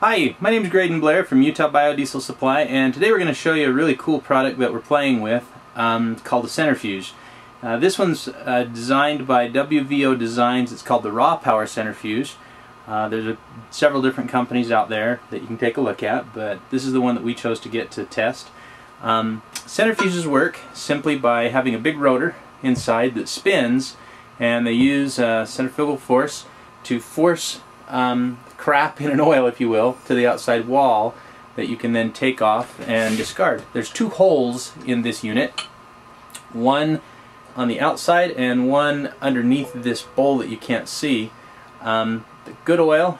Hi, my name is Graydon Blair from Utah Biodiesel Supply and today we're going to show you a really cool product that we're playing with um, called the Centrifuge. Uh, this one's uh, designed by WVO Designs. It's called the Raw Power Centrifuge. Uh, there's a, several different companies out there that you can take a look at, but this is the one that we chose to get to test. Um, centrifuges work simply by having a big rotor inside that spins and they use uh, centrifugal force to force um, crap in an oil, if you will, to the outside wall that you can then take off and discard. There's two holes in this unit, one on the outside and one underneath this bowl that you can't see. Um, the good oil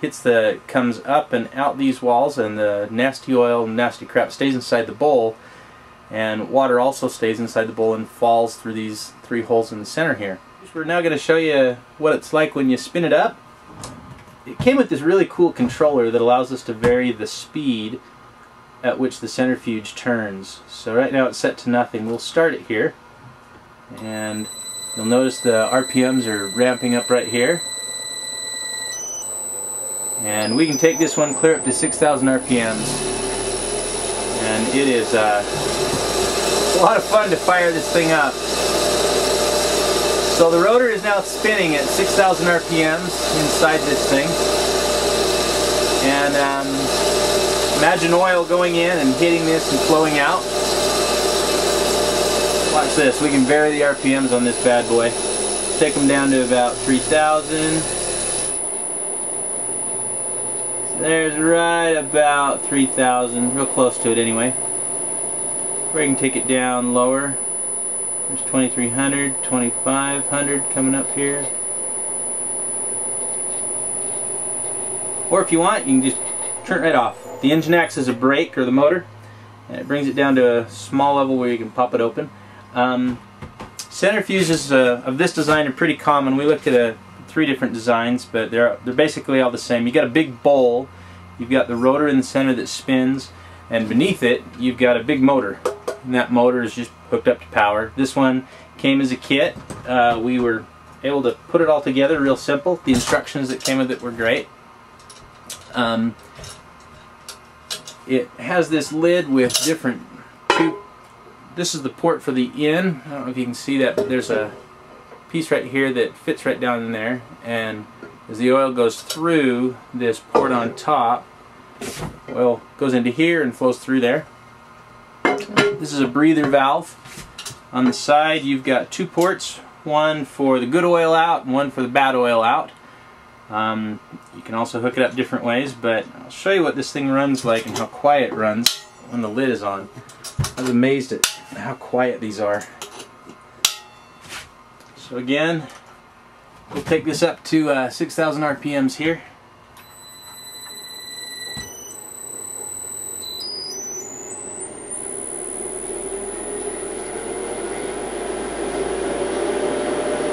hits the comes up and out these walls and the nasty oil nasty crap stays inside the bowl and water also stays inside the bowl and falls through these three holes in the center here. We're now going to show you what it's like when you spin it up. It came with this really cool controller that allows us to vary the speed at which the centrifuge turns. So right now it's set to nothing. We'll start it here and you'll notice the RPMs are ramping up right here. And we can take this one clear up to 6,000 RPMs. And it is uh, a lot of fun to fire this thing up. So the rotor is now spinning at 6,000 RPMs inside this thing. And um, imagine oil going in and hitting this and flowing out. Watch this, we can vary the RPMs on this bad boy. Take them down to about 3,000. There's right about 3,000, real close to it anyway. You can take it down lower. There's 2,300, 2,500 coming up here. Or if you want, you can just turn it right off. The engine acts as a brake or the motor, and it brings it down to a small level where you can pop it open. Um, centrifuges uh, of this design are pretty common. We looked at a three different designs, but they're they're basically all the same. You've got a big bowl, you've got the rotor in the center that spins, and beneath it you've got a big motor. And that motor is just hooked up to power. This one came as a kit. Uh, we were able to put it all together real simple. The instructions that came with it were great. Um, it has this lid with different two. This is the port for the in. I don't know if you can see that, but there's a piece right here that fits right down in there and as the oil goes through this port on top oil goes into here and flows through there this is a breather valve. On the side you've got two ports one for the good oil out and one for the bad oil out. Um, you can also hook it up different ways but I'll show you what this thing runs like and how quiet it runs when the lid is on. I was amazed at how quiet these are. So again, we'll take this up to uh, 6,000 RPMs here.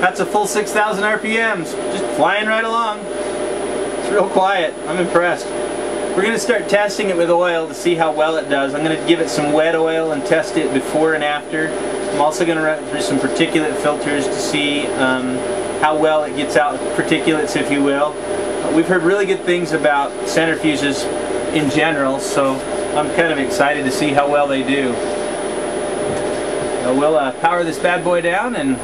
That's a full 6,000 RPMs, just flying right along. It's real quiet, I'm impressed. We're going to start testing it with oil to see how well it does. I'm going to give it some wet oil and test it before and after. I'm also going to run through some particulate filters to see um, how well it gets out particulates, if you will. We've heard really good things about centrifuges in general, so I'm kind of excited to see how well they do. So we'll uh, power this bad boy down and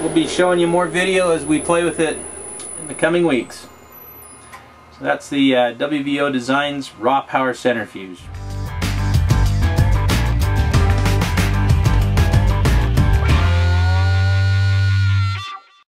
we'll be showing you more video as we play with it in the coming weeks. So that's the uh, WVO Designs Raw Power Centrifuge.